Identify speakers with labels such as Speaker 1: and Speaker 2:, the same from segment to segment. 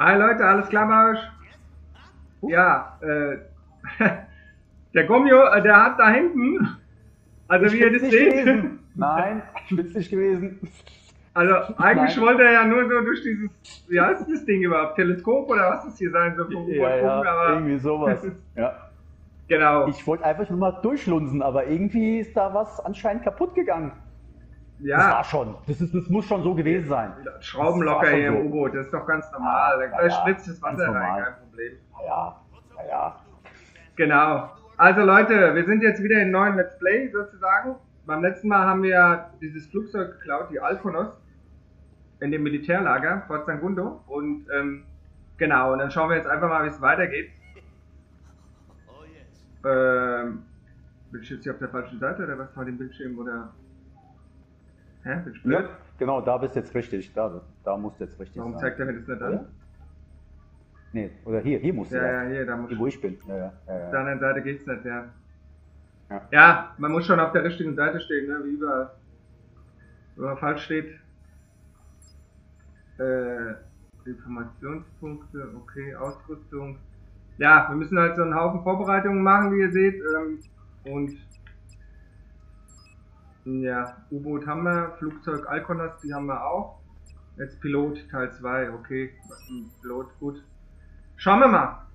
Speaker 1: Hi Leute, alles klar bei euch? Ja, äh, der Gomio, äh, der hat da hinten, also
Speaker 2: Ich
Speaker 1: wie ihr das seht,
Speaker 2: gewesen. Nein, ich bin's nicht gewesen.
Speaker 1: also eigentlich
Speaker 2: Nein.
Speaker 1: wollte er ja nur so durch dieses, wie heißt das Ding überhaupt, Teleskop oder was das hier sein soll, vom
Speaker 2: Ja, ja,
Speaker 1: aber
Speaker 2: irgendwie sowas. Ja.
Speaker 1: genau,
Speaker 2: Ich wollte einfach nur mal durchlunsen, aber irgendwie ist da was anscheinend kaputt gegangen. Das
Speaker 1: ja,
Speaker 2: war schon. Das, ist, das muss schon so gewesen sein.
Speaker 1: Schrauben
Speaker 2: das
Speaker 1: locker hier im
Speaker 2: so.
Speaker 1: U-Boot, das ist doch ganz normal,
Speaker 2: Ja,
Speaker 1: da
Speaker 2: ja,
Speaker 1: spritzt das Wasser rein,
Speaker 2: normal.
Speaker 1: kein Problem.
Speaker 2: Ja, ja, ja.
Speaker 1: Genau. Also Leute, wir sind jetzt wieder in neuen Let's Play sozusagen. Beim letzten Mal haben wir ja dieses Flugzeug geklaut, die Alkonos, in dem Militärlager Fort Sangundo. Und ähm, genau, und dann schauen wir jetzt einfach mal, wie es weitergeht. Ähm, bin ich jetzt hier auf der falschen Seite oder was war dem Bildschirm oder? Hä? Bin ich blöd?
Speaker 2: ja. Genau, da bist du jetzt richtig. Da, da musst du jetzt richtig
Speaker 1: Warum
Speaker 2: sein.
Speaker 1: zeigt er mir das nicht an?
Speaker 2: Nee, oder hier, hier musst du
Speaker 1: Ja, ja, hier, da muss
Speaker 2: Hier, wo ich bin. Ja, ja, ja,
Speaker 1: Auf der
Speaker 2: ja.
Speaker 1: anderen Seite geht's nicht, ja.
Speaker 2: Ja.
Speaker 1: Ja, man muss schon auf der richtigen Seite stehen, ne? wie überall. Wenn man falsch steht. Äh, Informationspunkte, okay, Ausrüstung. Ja, wir müssen halt so einen Haufen Vorbereitungen machen, wie ihr seht. Ähm, und ja, U-Boot haben wir, Flugzeug Alkonos, die haben wir auch. Jetzt Pilot Teil 2, okay. Pilot, gut. Schauen wir mal,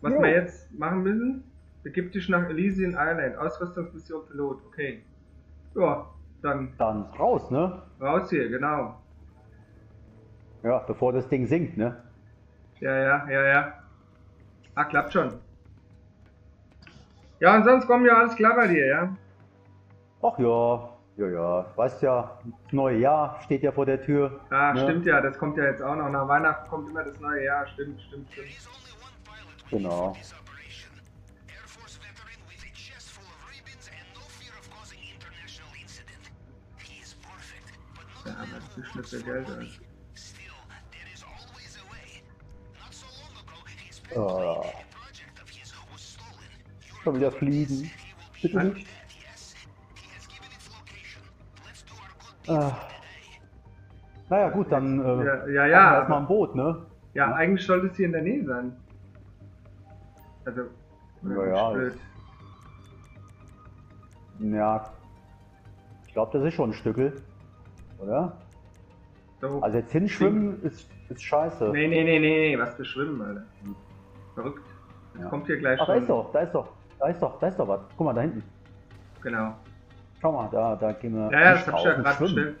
Speaker 1: was
Speaker 2: Jo.
Speaker 1: wir jetzt machen müssen. Begib dich nach Elysian Island. Ausrüstungsmission Pilot, okay. Ja, dann
Speaker 2: Dann raus, ne?
Speaker 1: raus hier, genau.
Speaker 2: Ja, bevor das Ding sinkt, ne?
Speaker 1: Ja, ja, ja, ja. Ah, klappt schon. Ja, und sonst kommen ja alles klar bei dir, ja?
Speaker 2: Ach ja, ja, ja. Weißt ja, das neue Jahr steht ja vor der Tür.
Speaker 1: Ah,
Speaker 2: ne?
Speaker 1: stimmt ja, das kommt ja jetzt auch noch. Nach Weihnachten kommt immer das neue Jahr, stimmt, stimmt, stimmt.
Speaker 2: Genau.
Speaker 3: Air Force veteran with a chest full of ribbons and no fear of causing international incident. He is perfect, but not
Speaker 1: Ja, aber das ist nicht für Geld, Alter.
Speaker 3: still. There is always a way. Not so long ago, he spent
Speaker 2: Ah, schon wieder fliegen. Bitte nicht. Ah. Naja, gut, dann äh,
Speaker 1: Ja, ja, ja,
Speaker 2: erstmal ein Boot, ne?
Speaker 1: Ja, eigentlich sollte es hier in der Nähe sein. Also,
Speaker 2: Ja, ja. Ja. Ich glaube, das ist schon ein Stückel. Oder?
Speaker 1: So.
Speaker 2: Also jetzt hinschwimmen ist, ist scheiße.
Speaker 1: Nee, nee, nee, nee, was für Schwimmen, Alter. Verrückt. Jetzt
Speaker 2: Ja.
Speaker 1: kommt hier gleich
Speaker 2: Ach, da
Speaker 1: schon.
Speaker 2: ist doch, da ist doch, da ist doch, da ist doch was. Guck mal, da hinten.
Speaker 1: Genau.
Speaker 2: Schau mal, da, da gehen wir.
Speaker 1: Ja, ja,
Speaker 2: nicht
Speaker 1: das hab ich ja gerade bestellt.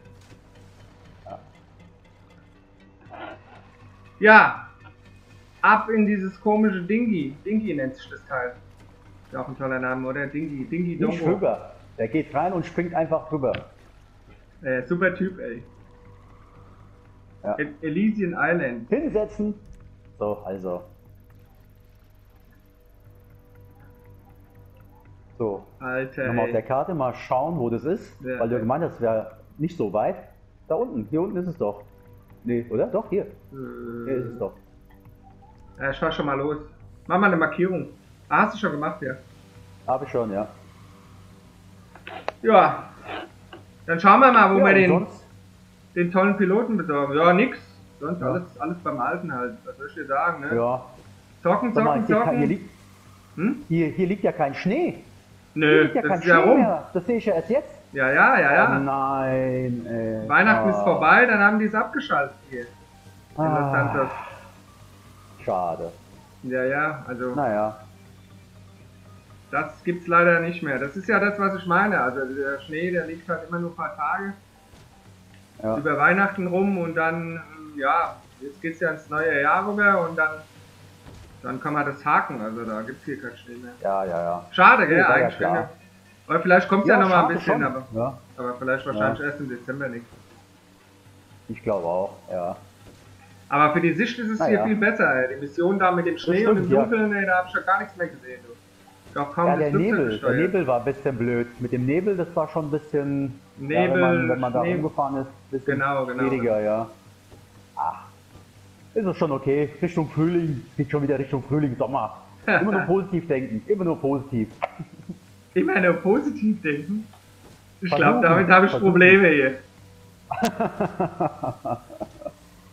Speaker 1: Ja. Ab in dieses komische Dingi. Dingi nennt sich das Teil. Ist ja auch ein toller Name, oder? Dingi. Dingi
Speaker 2: Nicht
Speaker 1: Dongo.
Speaker 2: rüber. Der geht rein und springt einfach rüber.
Speaker 1: Äh, super Typ, ey.
Speaker 2: Ja.
Speaker 1: El Elysian Island.
Speaker 2: Hinsetzen. So, also. So,
Speaker 1: Alter.
Speaker 2: nochmal auf der. Karte mal schauen, wo das ist.
Speaker 1: Ja,
Speaker 2: weil du
Speaker 1: ja.
Speaker 2: gemeint hast, es wäre nicht so weit. Da unten, hier unten ist es doch. Nee, oder? Doch, hier. Hier ist es
Speaker 1: Äh,
Speaker 2: doch.
Speaker 1: ja, ich fahr schon mal los. Mach mal eine Markierung. Ah, hast du schon gemacht, ja.
Speaker 2: Habe ich schon, ja.
Speaker 1: Ja. Dann schauen wir mal, wo
Speaker 2: ja,
Speaker 1: wir den,
Speaker 2: sonst?
Speaker 1: den tollen Piloten besorgen. Ja, nix. Sonst
Speaker 2: Ja.
Speaker 1: alles, alles beim Alten halt. Was soll ich dir sagen, ne?
Speaker 2: Ja.
Speaker 1: Zocken,
Speaker 2: mal,
Speaker 1: zocken,
Speaker 2: hier, hier,
Speaker 1: zocken.
Speaker 2: liegt,
Speaker 1: Hm?
Speaker 2: hier, hier liegt ja kein Schnee.
Speaker 1: Nö,
Speaker 2: liegt ja kein
Speaker 1: das ist ja rum.
Speaker 2: mehr. Das sehe ich ja erst jetzt.
Speaker 1: Ja, ja, ja,
Speaker 2: Oh
Speaker 1: ja.
Speaker 2: nein, ey.
Speaker 1: Weihnachten
Speaker 2: Ah.
Speaker 1: ist vorbei, dann haben die es abgeschaltet hier.
Speaker 2: Ah, schade.
Speaker 1: Ja, ja, also
Speaker 2: Naja.
Speaker 1: das gibt's leider nicht mehr. Das ist ja das, was ich meine. Also der Schnee, der liegt halt immer nur ein paar Tage
Speaker 2: Ja.
Speaker 1: über Weihnachten rum und dann, ähm, ja, jetzt geht's ja ins neue Jahr rüber und dann, dann kann man das haken. Also da gibt's hier keinen Schnee mehr.
Speaker 2: Ja, ja, ja.
Speaker 1: Schade, gell,
Speaker 2: ja
Speaker 1: eigentlich. gell? Aber vielleicht kommt's ja, noch mal ein bisschen,
Speaker 2: schon.
Speaker 1: aber,
Speaker 2: Ja,
Speaker 1: aber vielleicht wahrscheinlich
Speaker 2: Ja.
Speaker 1: erst im Dezember nicht.
Speaker 2: ich glaube auch, ja.
Speaker 1: Aber für die Sicht ist es
Speaker 2: Na
Speaker 1: hier
Speaker 2: ja.
Speaker 1: viel besser. Ey. Die Mission da mit dem Schnee und
Speaker 2: stimmt,
Speaker 1: dem
Speaker 2: ja.
Speaker 1: Dunkeln, ey, da habe ich ja gar nichts mehr gesehen. Du. Ich hab kaum
Speaker 2: Ja, der Nebel, der. Nebel war ein bisschen blöd. Mit dem Nebel, das war schon ein bisschen,
Speaker 1: Nebel,
Speaker 2: ja, wenn, man, wenn man da
Speaker 1: Schnee.
Speaker 2: rumgefahren ist, ein bisschen
Speaker 1: Genau, genau.
Speaker 2: schwieriger, ja. Ach, ist es schon okay. Richtung Frühling, geht schon wieder Richtung Frühling, Sommer. Immer nur positiv denken, immer nur positiv.
Speaker 1: Immer nur positiv denken. Ich glaube, damit habe ich
Speaker 2: versuchen.
Speaker 1: Probleme hier.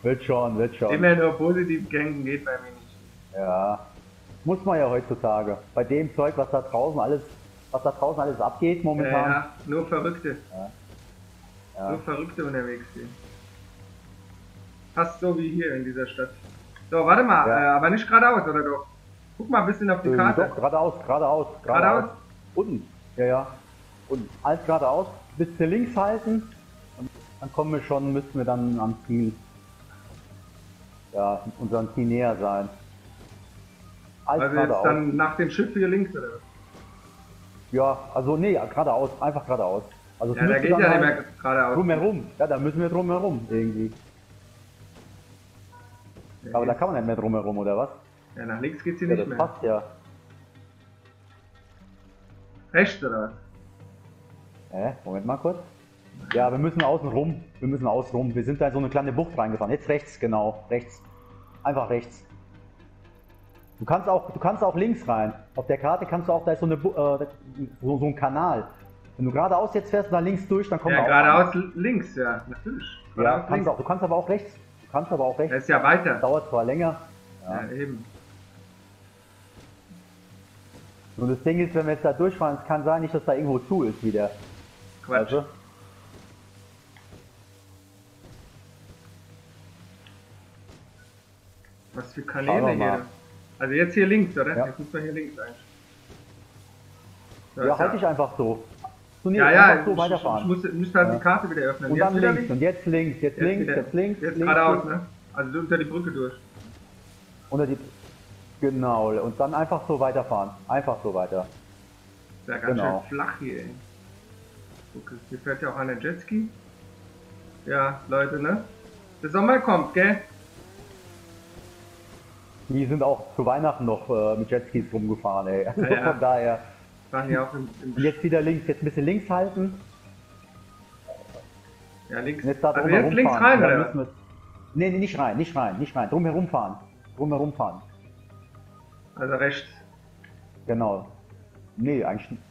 Speaker 2: Wird schon, wird schon.
Speaker 1: Immer nur positiv denken geht bei mir nicht.
Speaker 2: Ja. Muss man ja heutzutage. Bei dem Zeug, was da draußen alles, was da draußen alles abgeht
Speaker 1: Ja,
Speaker 2: momentan.
Speaker 1: ja, nur Verrückte.
Speaker 2: Ja.
Speaker 1: Nur Verrückte unterwegs hier. Fast so wie hier in dieser Stadt. So, warte mal,
Speaker 2: Ja.
Speaker 1: äh, aber nicht geradeaus, oder doch? Guck mal ein bisschen auf die
Speaker 2: Äh,
Speaker 1: Karte.
Speaker 2: doch, geradeaus, geradeaus,
Speaker 1: Geradeaus?
Speaker 2: Unten. Ja, ja. Unten. Alles geradeaus. Bis zu links halten. Und dann kommen wir schon, müssten wir dann am Ziel. Ja, unserem Ziel näher sein. Alles
Speaker 1: Also jetzt
Speaker 2: geradeaus.
Speaker 1: dann nach dem Schiff hier links, oder was?
Speaker 2: Ja, also nee, geradeaus, einfach geradeaus. Also
Speaker 1: Ja, da geht ja nicht
Speaker 2: halt
Speaker 1: mehr geradeaus.
Speaker 2: drumherum. Ja, da müssen wir drumherum irgendwie. Aber da kann man nicht mehr drumherum, oder was?
Speaker 1: Ja, nach links geht's hier
Speaker 2: Ja,
Speaker 1: nicht
Speaker 2: das
Speaker 1: mehr.
Speaker 2: passt ja.
Speaker 1: Rechts, oder was?
Speaker 2: Hä? Moment mal kurz. Ja, wir müssen außen rum. Wir müssen außen rum. Wir sind da in so eine kleine Bucht reingefahren. Jetzt rechts, genau. Rechts. Einfach rechts. Du kannst auch, du kannst auch links rein. Auf der Karte kannst du auch, da ist so, eine, äh, so, so ein Kanal. Wenn du geradeaus jetzt fährst und dann links durch, dann kommt
Speaker 1: Ja,
Speaker 2: auch
Speaker 1: geradeaus links, ja, natürlich.
Speaker 2: Ja, kannst
Speaker 1: links.
Speaker 2: auch, du kannst aber auch rechts. Du kannst aber auch rechts.
Speaker 1: Das ist ja weiter.
Speaker 2: Dauert zwar länger.
Speaker 1: Ja, eben.
Speaker 2: Und das Ding ist, wenn wir jetzt da durchfahren, es kann sein, nicht, dass da irgendwo zu ist wieder.
Speaker 1: Quatsch.
Speaker 2: Also,
Speaker 1: Was für Kanäle hier. Also jetzt hier links, oder?
Speaker 2: Ja.
Speaker 1: Jetzt muss man hier links eigentlich. So,
Speaker 2: ja, halte ich einfach so. Nee,
Speaker 1: Ja, ja,
Speaker 2: so
Speaker 1: ich,
Speaker 2: weiterfahren.
Speaker 1: ich muss, muss halt
Speaker 2: Ja.
Speaker 1: die Karte wieder öffnen.
Speaker 2: und
Speaker 1: jetzt
Speaker 2: dann
Speaker 1: wieder
Speaker 2: links. Und jetzt links, jetzt, links,
Speaker 1: wieder-
Speaker 2: jetzt links.
Speaker 1: Jetzt
Speaker 2: links,
Speaker 1: geradeaus,
Speaker 2: links.
Speaker 1: ne? Also unter die Brücke durch.
Speaker 2: Unter die. Genau, und dann einfach so weiterfahren. Einfach so weiter.
Speaker 1: Ist ja ganz
Speaker 2: Genau.
Speaker 1: schön flach hier, ey. Guck, hier fährt ja auch einer Jetski. Ja, Leute, ne? Der Sommer kommt, gell?
Speaker 2: Die sind auch zu Weihnachten noch äh, mit Jetskis rumgefahren, ey. Also
Speaker 1: Ja, ja.
Speaker 2: von daher.
Speaker 1: Waren hier auch im, im
Speaker 2: jetzt wieder links, jetzt ein bisschen links halten.
Speaker 1: ja, links.
Speaker 2: Und jetzt da
Speaker 1: Also jetzt links rein, oder?
Speaker 2: müssen wir- Nee, nee, nicht rein, nicht rein, nicht rein. Drumherum fahren. Drumherum fahren.
Speaker 1: was? Also rechts.
Speaker 2: Genau. Nee, eigentlich nicht.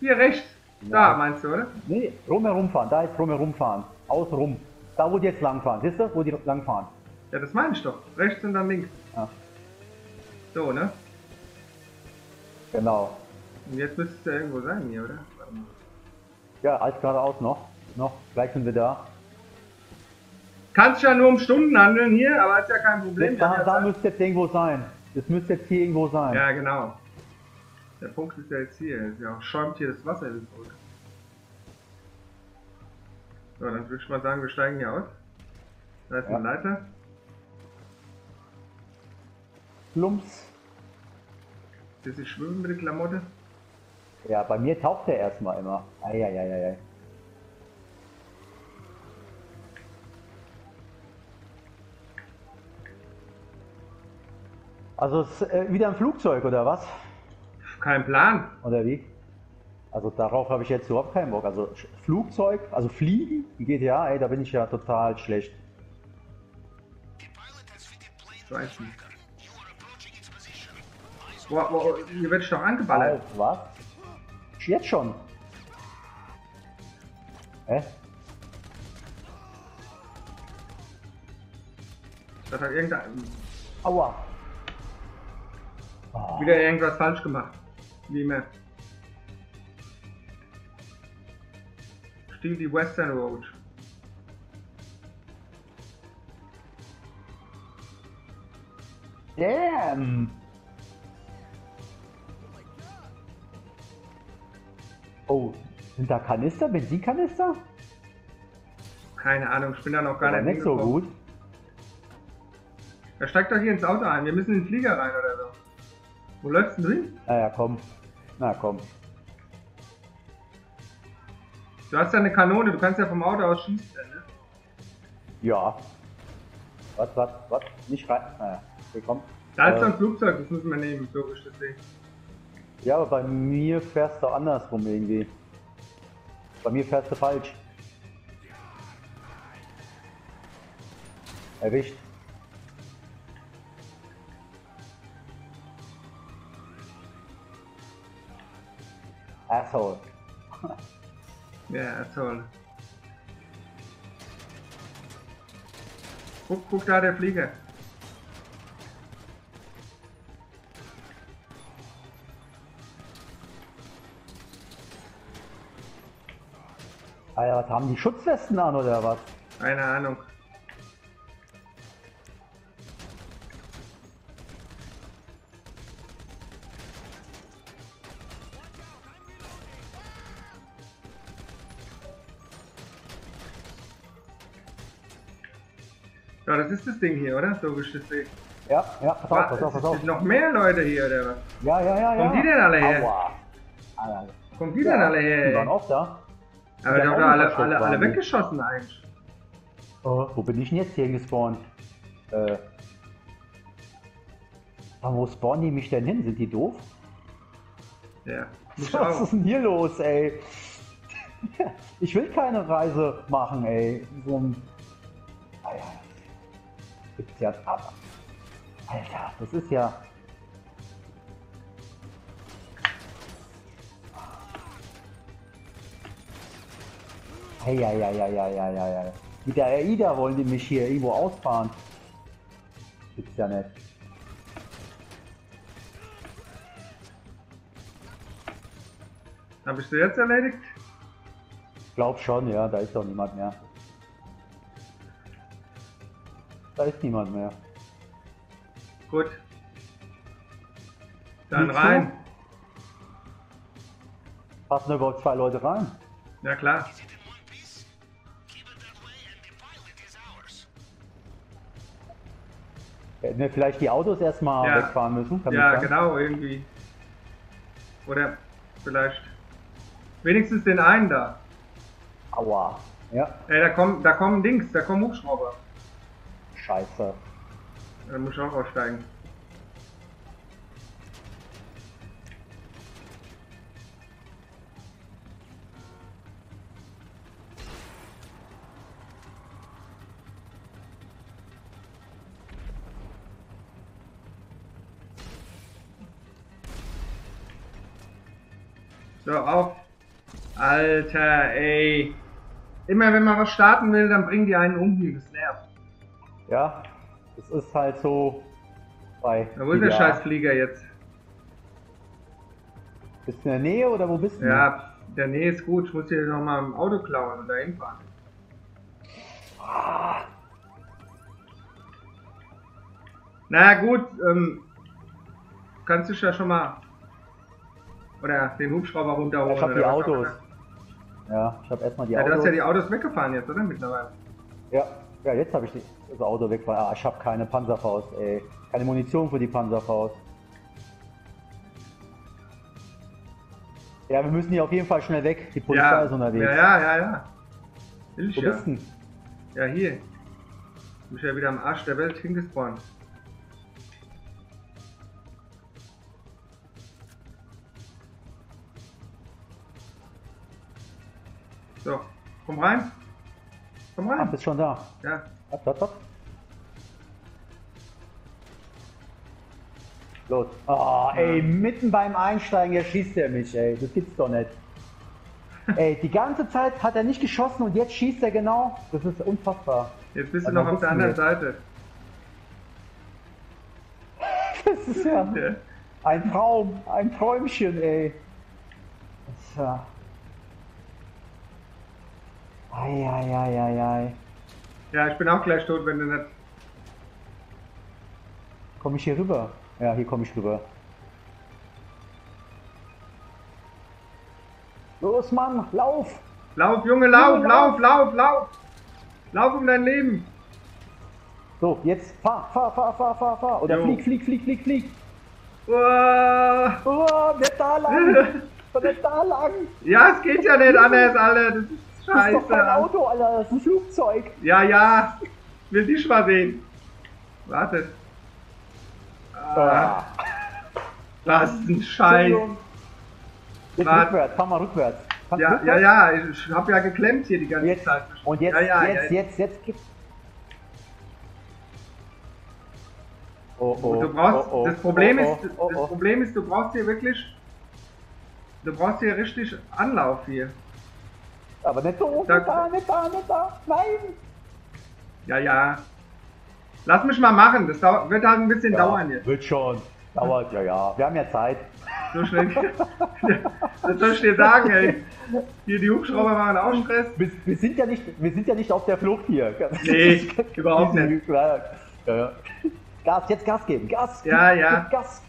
Speaker 1: Hier rechts. Da, meinst du, oder?
Speaker 2: Nee, drumherum fahren. Da ist drumherum fahren. Außen rum. Da, wo die jetzt lang fahren. Siehst du, wo die lang fahren?
Speaker 1: Ja, das meine ich doch. Rechts und dann links.
Speaker 2: Ja.
Speaker 1: So, ne?
Speaker 2: Genau.
Speaker 1: Und jetzt müsste es ja irgendwo sein hier, oder?
Speaker 2: Ja, alles geradeaus noch. Noch. Gleich sind wir da.
Speaker 1: Kann sich ja nur um Stunden handeln hier, aber ist ja kein Problem.
Speaker 2: Jetzt, da, da müsste jetzt irgendwo sein. Das müsste jetzt hier irgendwo sein.
Speaker 1: Ja, genau. Der Punkt ist ja jetzt hier. Ja, schäumt hier das Wasser wieder zurück. So, dann würde ich mal sagen, wir steigen hier aus. Da ist
Speaker 2: Ja.
Speaker 1: eine Leiter.
Speaker 2: Plumps.
Speaker 1: Bisschen schwimmen mit der Klamotte.
Speaker 2: Ja, bei mir taucht der erstmal immer. Eieieiei. Also es ist äh, wieder ein Flugzeug oder was?
Speaker 1: Kein Plan.
Speaker 2: Oder wie? Also darauf habe ich jetzt überhaupt keinen Bock. Also Flugzeug, also Fliegen, GTA, ey, da bin ich ja total schlecht.
Speaker 1: Ich weiß nicht. Boah, boah, hier wird ich doch angeballert.
Speaker 2: Alter, was? Jetzt schon? Hä?
Speaker 1: Das hat irgendein,
Speaker 2: Aua. Oh,
Speaker 1: wieder irgendwas falsch gemacht. Wie immer. Stiel die Western Road.
Speaker 2: damn. Oh, sind da Kanister, Benzinkanister?
Speaker 1: Keine Ahnung, ich bin da noch gar
Speaker 2: Aber
Speaker 1: nicht
Speaker 2: nicht so gut.
Speaker 1: Er steigt doch hier ins Auto ein. Wir müssen in den Flieger rein oder so. Wo läufst du denn hin?
Speaker 2: Naja, komm. Na komm.
Speaker 1: Du hast ja eine Kanone, du kannst ja vom Auto aus schießen. Ne?
Speaker 2: Ja. Was, was, was? Nicht rein. Naja, komm.
Speaker 1: Da ist
Speaker 2: Äh,
Speaker 1: ein Flugzeug, das müssen wir nehmen, das sehe.
Speaker 2: Ja, aber bei mir fährst du andersrum irgendwie. Bei mir fährst du falsch. Erwischt. Asshole.
Speaker 1: Ja, toll. Guck, guck da, der Flieger.
Speaker 2: Alter, was haben die Schutzwesten an oder was?
Speaker 1: Keine Ahnung. Ja, das ist das Ding hier, oder? So sehe.
Speaker 2: Ja, ja, pass auf, pass auf, pass auf.
Speaker 1: Sind noch mehr Leute hier, oder was?
Speaker 2: Ja, ja, ja, ja.
Speaker 1: Kommen die denn alle her?
Speaker 2: Aua. Alter.
Speaker 1: Kommen die denn alle her?
Speaker 2: Die waren auch da.
Speaker 1: Aber
Speaker 2: die haben
Speaker 1: alle, alle, alle weggeschossen eigentlich.
Speaker 2: Oh, wo bin ich denn jetzt hier gespawnt? Äh. Aber wo spawnen die mich denn hin? Sind die doof?
Speaker 1: Ja.
Speaker 2: Was ist denn hier los, ey? Ich will keine Reise machen, ey. So ein. Alter. Gibt's ja ab. Alter, das ist ja. Eieieiei. Mit der AIDA wollen die mich hier irgendwo ausfahren. Gibt's ja nicht.
Speaker 1: Hab ich sie jetzt erledigt?
Speaker 2: Glaub schon, ja, da ist doch niemand mehr. Da ist niemand mehr.
Speaker 1: Gut. Dann
Speaker 2: Liegst
Speaker 1: rein.
Speaker 2: Passen da überhaupt zwei Leute rein?
Speaker 1: Ja klar.
Speaker 2: Hätten wir vielleicht die Autos erstmal
Speaker 1: Ja.
Speaker 2: wegfahren müssen?
Speaker 1: Ja,
Speaker 2: sein?
Speaker 1: genau, irgendwie. Oder vielleicht. Wenigstens den einen da.
Speaker 2: Aua. Ja,
Speaker 1: Ey, da kommen, da kommen Dings, da kommen Hubschrauber.
Speaker 2: scheiße.
Speaker 1: Da muss ich auch aussteigen. So, auf. Alter, ey. Immer wenn man was starten will, dann bringen die einen um hier. Das nervt.
Speaker 2: Ja, es ist halt so bei.
Speaker 1: Ja, wo ist der. Scheißflieger jetzt?
Speaker 2: Bist du in der Nähe oder wo bist du?
Speaker 1: Ja, der Nähe ist gut. Ich muss hier nochmal im Auto klauen und da hinfahren. Na gut, ähm, kannst du ja schon mal. Oder den Hubschrauber runterholen.
Speaker 2: Ich hab die Autos. Ja, ich habe erstmal die
Speaker 1: Ja, du
Speaker 2: Autos.
Speaker 1: hast ja die Autos weggefahren jetzt, oder? Mittlerweile.
Speaker 2: ja, ja, jetzt habe ich das Auto weggefahren. Ah, ich habe keine Panzerfaust, ey. Keine Munition für die Panzerfaust. Ja, wir müssen hier auf jeden Fall schnell weg. Die Polizei
Speaker 1: ja,
Speaker 2: ist unterwegs.
Speaker 1: ja, ja, ja, ja. Will ich
Speaker 2: Wo
Speaker 1: ja.
Speaker 2: bist du denn?
Speaker 1: Ja, hier. Ich bin ja wieder am Arsch der Welt hingespawnt. So, komm rein. Komm rein.
Speaker 2: bist schon da.
Speaker 1: Ja,
Speaker 2: Hopp, hopp, hopp. Los. Oh, ey, mitten beim Einsteigen erschießt er mich, ey. Das gibt's doch nicht. ey, die ganze Zeit hat er nicht geschossen und jetzt schießt er genau. Das ist unfassbar.
Speaker 1: jetzt bist du
Speaker 2: Aber
Speaker 1: noch auf der anderen
Speaker 2: wir.
Speaker 1: Seite.
Speaker 2: Das ist ja ein Traum, ein Träumchen, ey. Das ist ja. Eieieiei.
Speaker 1: ja, ich bin auch gleich tot, wenn du nicht.
Speaker 2: Komm ich hier rüber? Ja, hier komme ich rüber. Los, Mann, lauf!
Speaker 1: Lauf, Junge, lauf,
Speaker 2: Junge,
Speaker 1: lauf,
Speaker 2: lauf.
Speaker 1: lauf, lauf! Lauf um dein Leben!
Speaker 2: So, jetzt fahr, fahr, fahr, fahr, fahr, fahr. Oder
Speaker 1: Jo.
Speaker 2: flieg, flieg, flieg, flieg, flieg.
Speaker 1: Uah.
Speaker 2: Oh, nicht da lang! nicht da lang!
Speaker 1: Ja, es geht ja nicht anders, Alter. Das ist
Speaker 2: Das ist doch kein
Speaker 1: scheiße.
Speaker 2: Auto, Alter, das ist ein Flugzeug.
Speaker 1: Ja, ja. Ich will dich mal sehen. Warte. Ah,
Speaker 2: Ah.
Speaker 1: was ein Scheiß.
Speaker 2: Jetzt
Speaker 1: Warte.
Speaker 2: rückwärts, fahr mal rückwärts. Kannst
Speaker 1: Ja, ja,
Speaker 2: rückwärts?
Speaker 1: ja. Ich hab ja geklemmt hier die ganze
Speaker 2: Jetzt,
Speaker 1: Zeit.
Speaker 2: und jetzt,
Speaker 1: ja, ja,
Speaker 2: jetzt,
Speaker 1: ja.
Speaker 2: jetzt, jetzt, gibt's. Oh, oh,
Speaker 1: du brauchst,
Speaker 2: oh, oh,
Speaker 1: das Problem
Speaker 2: oh,
Speaker 1: ist,
Speaker 2: oh,
Speaker 1: das
Speaker 2: oh, oh.
Speaker 1: Problem ist, du brauchst hier wirklich, du brauchst hier richtig Anlauf hier.
Speaker 2: Aber nicht so,
Speaker 1: Da-
Speaker 2: nicht da, nicht da, nicht da. Nein!
Speaker 1: Ja, ja. Lass mich mal machen, das wird halt ein bisschen dauern jetzt.
Speaker 2: Wird schon. Dauert, ja, ja. Wir haben ja Zeit.
Speaker 1: So schnell. das soll ich dir sagen, ey. Hier, die Hubschrauber machen auch Stress.
Speaker 2: Wir, wir, sind ja nicht, wir sind ja nicht auf der Flucht hier.
Speaker 1: Nee, überhaupt nicht.
Speaker 2: Ja, ja, ja. Gas, jetzt Gas geben. Gas.
Speaker 1: Ja, ja.
Speaker 2: Gas.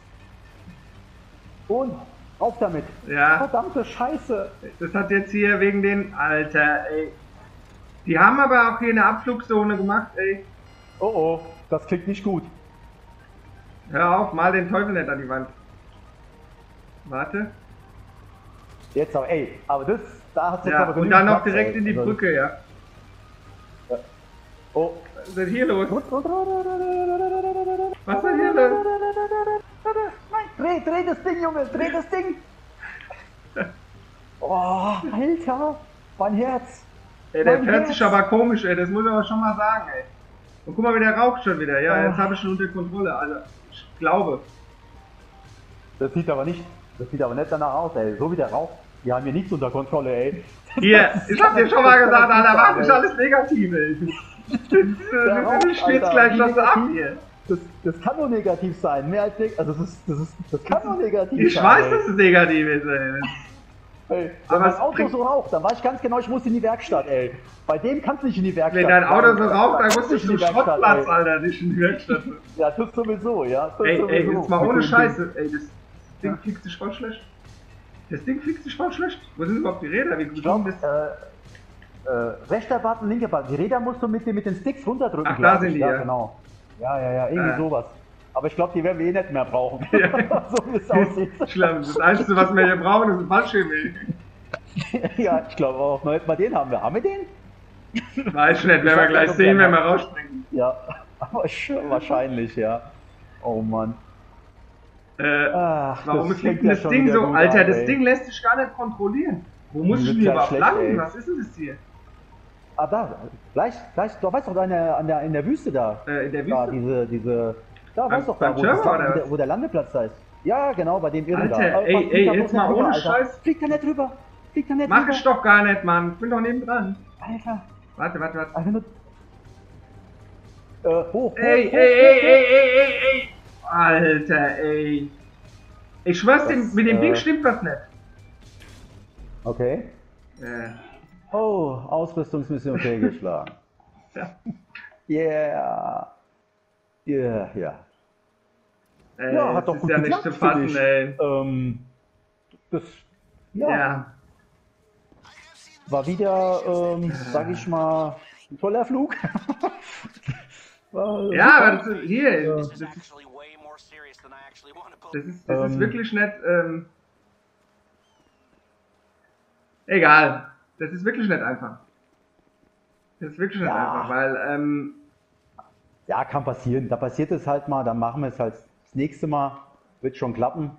Speaker 2: Und auf damit.
Speaker 1: Ja,
Speaker 2: Verdammte Scheiße.
Speaker 1: das hat jetzt hier wegen den. Alter, ey. Die haben aber auch hier eine Abflugzone gemacht, ey.
Speaker 2: Oh oh, das klingt nicht gut.
Speaker 1: Hör auf, mal den Teufel nicht an die Wand. Warte.
Speaker 2: Jetzt aber, ey, aber das, da hat jetzt
Speaker 1: Ja,
Speaker 2: aber
Speaker 1: und dann noch direkt
Speaker 2: ey.
Speaker 1: in die
Speaker 2: Also,
Speaker 1: Brücke, ja.
Speaker 2: Oh.
Speaker 1: Was ist denn hier los?
Speaker 2: Was
Speaker 1: Was ist denn hier los?
Speaker 2: Dreh, dreh das Ding, Junge, dreh das Ding. Oh, Alter, mein Herz.
Speaker 1: Ey, der fährt
Speaker 2: Herz.
Speaker 1: sich aber komisch, ey. Das muss ich aber schon mal sagen, ey. Und guck mal, wie der raucht schon wieder. Ja,
Speaker 2: Ah.
Speaker 1: jetzt habe ich schon unter Kontrolle. Also, ich glaube.
Speaker 2: Das sieht aber nicht, das sieht aber nicht danach aus, ey. So wie der raucht, die haben hier nichts unter Kontrolle, ey.
Speaker 1: Hier, ich hab dir schon mal gesagt, Alter, mach nicht alles negativ, ey.
Speaker 2: Der raucht,
Speaker 1: Du stehst
Speaker 2: Alter,
Speaker 1: gleich
Speaker 2: wie
Speaker 1: das ab hier.
Speaker 2: Das, das kann nur negativ sein, mehr als. Also das ist, das ist, das kann nur negativ
Speaker 1: Ich
Speaker 2: sein.
Speaker 1: weiß,
Speaker 2: ey.
Speaker 1: dass es negativ ist, ey.
Speaker 2: Ey,
Speaker 1: Aber
Speaker 2: wenn mein Auto so raucht, dann weiß ich ganz genau, ich muss in die Werkstatt, ey. Bei dem kannst du nicht in die Werkstatt.
Speaker 1: Wenn dein Auto so raucht, dann musst du zum
Speaker 2: die Werkstatt,
Speaker 1: Schrottplatz. Alter, nicht in die Werkstatt.
Speaker 2: Ja, das sowieso, ja. Das
Speaker 1: Ey,
Speaker 2: sowieso.
Speaker 1: ey, jetzt mal ohne Scheiße. Ey, das Ding fliegt sich voll schlecht. Das Ding fliegt sich voll schlecht. Wo sind überhaupt die Räder? Wie
Speaker 2: Ich
Speaker 1: gut
Speaker 2: glaub,
Speaker 1: das?
Speaker 2: äh, äh, rechter Button, linker Button. Die Räder musst du mit, den- mit den Sticks runterdrücken.
Speaker 1: Ach, da sind
Speaker 2: ich.
Speaker 1: die,
Speaker 2: ja.
Speaker 1: ja.
Speaker 2: genau. Ja, ja, ja, irgendwie
Speaker 1: Äh.
Speaker 2: sowas. Aber ich glaube, die werden wir eh nicht mehr brauchen.
Speaker 1: Ja.
Speaker 2: so wie es aussieht.
Speaker 1: Schlimm. Das Einzige, was wir hier brauchen, ist ein Fallschirm, ey.
Speaker 2: ja, ich glaube auch. Jetzt mal den haben wir. Haben wir den?
Speaker 1: Weiß ich nicht, werden wir gleich sehen, wenn wir rausspringen.
Speaker 2: Ja, aber sch- wahrscheinlich, ja. Oh Mann.
Speaker 1: Äh,
Speaker 2: Ach,
Speaker 1: warum
Speaker 2: das
Speaker 1: fliegt das
Speaker 2: schon
Speaker 1: Ding so? Alter,
Speaker 2: an,
Speaker 1: das. Ding lässt sich gar nicht kontrollieren. Wo muss ich denn überhaupt landen? Was ist denn das hier?
Speaker 2: Ah, da, gleich, gleich, du weißt doch, da in der, an der, in der Wüste da.
Speaker 1: Äh, in der
Speaker 2: Da,
Speaker 1: Wüste?
Speaker 2: diese, diese, da, weißt doch da, wo,
Speaker 1: oder
Speaker 2: wo, der, wo der Landeplatz da ist. Ja, genau, bei dem Irren da.
Speaker 1: Alter,
Speaker 2: Aber
Speaker 1: ey, ey,
Speaker 2: da
Speaker 1: jetzt mal
Speaker 2: nicht
Speaker 1: ohne
Speaker 2: Alter.
Speaker 1: Scheiß.
Speaker 2: Flieg da nicht drüber. Flieg da nicht
Speaker 1: Mach
Speaker 2: drüber.
Speaker 1: ich doch gar nicht, Mann. Ich bin doch neben dran.
Speaker 2: Alter,
Speaker 1: Warte, warte, warte.
Speaker 2: wenn du... Äh, hoch, hoch,
Speaker 1: Ey,
Speaker 2: hoch,
Speaker 1: ey,
Speaker 2: hoch,
Speaker 1: ey,
Speaker 2: hoch.
Speaker 1: ey, ey, ey, ey. Alter, ey. Ich schwör's, dem,
Speaker 2: Das,
Speaker 1: mit dem Ding
Speaker 2: äh,
Speaker 1: stimmt was nicht.
Speaker 2: Okay.
Speaker 1: Äh,
Speaker 2: Oh, Ausrüstungsmission fehlgeschlagen.
Speaker 1: ja.
Speaker 2: Yeah. Yeah, ja.
Speaker 1: Äh,
Speaker 2: Ja, hat doch gut
Speaker 1: ja nicht zu fassen, ey.
Speaker 2: Ähm, das, ja,
Speaker 1: Ja.
Speaker 2: war wieder, ähm, sag ich mal, ein toller Flug. War
Speaker 1: Ja, aber das ist, hier,
Speaker 2: Ja.
Speaker 1: das ist, das ist, das ist
Speaker 2: Ähm.
Speaker 1: wirklich nicht, ähm, egal. Das ist wirklich nicht einfach. Das ist wirklich nicht
Speaker 2: Ja.
Speaker 1: einfach, weil, ähm,
Speaker 2: Ja, kann passieren. Da passiert es halt mal, dann machen wir es halt das nächste Mal. Wird schon klappen.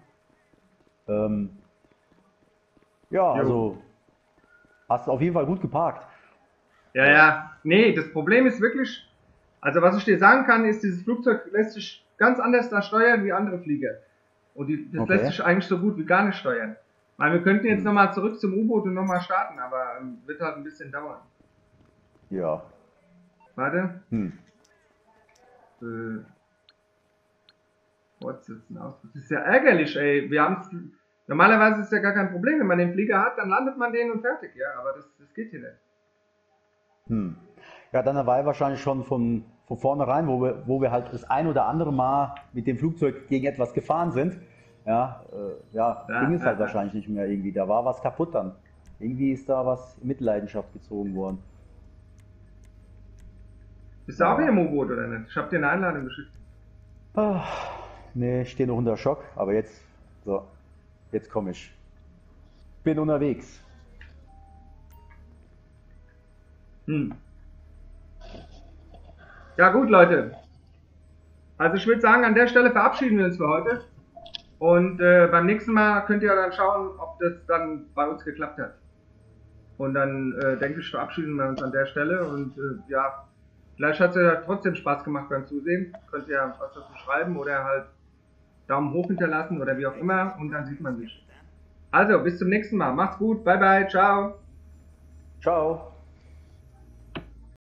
Speaker 2: Ähm, ja,
Speaker 1: Jo.
Speaker 2: also hast du auf jeden Fall gut geparkt.
Speaker 1: Ja, ja. Nee, das Problem ist wirklich, also was ich dir sagen kann, ist, dieses Flugzeug lässt sich ganz anders da steuern wie andere Flieger. Und die, das
Speaker 2: Okay.
Speaker 1: lässt sich eigentlich so gut wie gar nicht steuern. Weil wir könnten jetzt nochmal zurück zum U-Boot und nochmal starten, aber ähm, wird halt ein bisschen dauern.
Speaker 2: Ja.
Speaker 1: Warte.
Speaker 2: Hm.
Speaker 1: Äh, Fortsetzen aus. Das ist ja ärgerlich, ey. Wir haben's. Normalerweise ist es ja gar kein Problem. Wenn man den Flieger hat, dann landet man den und fertig, ja. Aber das, das geht hier nicht.
Speaker 2: Hm. Ja, dann war er wahrscheinlich schon von, von vornherein, wo wir, wo wir halt das ein oder andere Mal mit dem Flugzeug gegen etwas gefahren sind. Ja, äh, ja,
Speaker 1: Ja,
Speaker 2: ging es halt
Speaker 1: ja.
Speaker 2: wahrscheinlich nicht mehr irgendwie. Da war was kaputt dann. Irgendwie ist da was in Mitleidenschaft gezogen worden.
Speaker 1: Bist du auch hier im U-Boot oder nicht? Ich hab dir eine Einladung geschickt.
Speaker 2: Ah, nee, ich stehe noch unter Schock, aber jetzt, so, jetzt komme ich. Bin unterwegs.
Speaker 1: Hm. Ja gut, Leute. Also ich würde sagen, an der Stelle verabschieden wir uns für heute. Und äh, beim nächsten Mal könnt ihr dann schauen, ob das dann bei uns geklappt hat. Und dann äh, denke ich, verabschieden wir uns an der Stelle. Und äh, ja, vielleicht hat es ja trotzdem Spaß gemacht beim Zusehen. Könnt ihr was dazu schreiben oder halt Daumen hoch hinterlassen oder wie auch immer. Und dann sieht man sich. Also, bis zum nächsten Mal. Macht's gut. Bye, bye. Ciao.
Speaker 2: Ciao.